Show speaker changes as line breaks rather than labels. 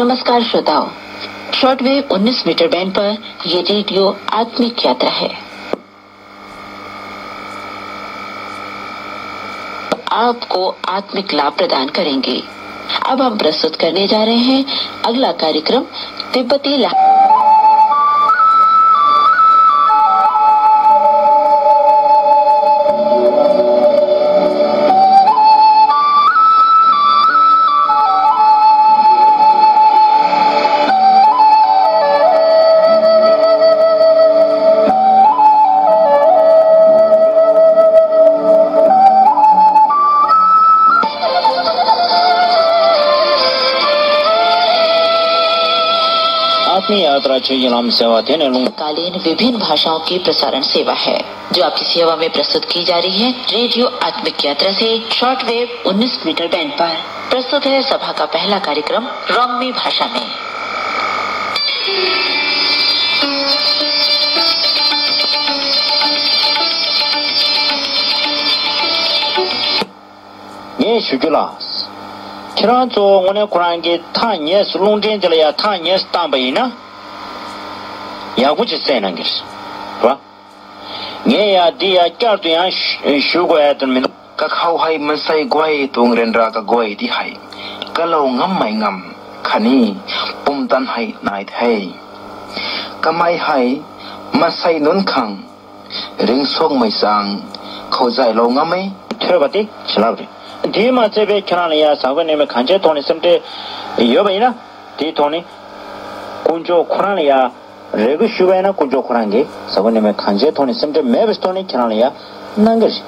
नमस्कार श्रोताओं। Shortwave 19 metre band पर ये रेडियो आत्मिक यात्रा है। आपको आत्मिक लाभ प्रदान करेंगे। अब हम प्रस्तुत करने जा रहे हैं अगला कार्यक्रम तिब्बती ला... कालीन विभिन्न भाषाओं की प्रसारण सेवा है जो आपकी सेवा में प्रस्तुत की जा रही है। रेडियो आत्मिक यात्रा से शॉर्ट वेव उन्नीस मीटर बैंड पर प्रस्तुत है सभा का पहला कार्यक्रम रोंगमी भाषा में।
ये Tirāṋ tsō ngōne Kurāṋ ki tā nyēs lōng tēn tila ya tā nyēs tāmba i na ya gu chi sē nāng kiris. Rā? Nye ya di ya kyār tu ya shū guā ya tun minu
ka khāu hai masai guāi tōng rin rā ka guāi di hai ka lau ngam mai ngam khani pum tan hai nāi thai ka mai hai masai nun khang ring sōg mai sāng khau zai lau ngam mai
Tirā bāti? Chilā bāti? 디마 제베 캬나리아 사고네메 칸제 토니 셈테 요베이나 디 토니 군조 쿠라니아 레그 슈베나 군조 쿠란게 사고네메 칸제 토니 셈테 메베스 토니 캬나리아 난게시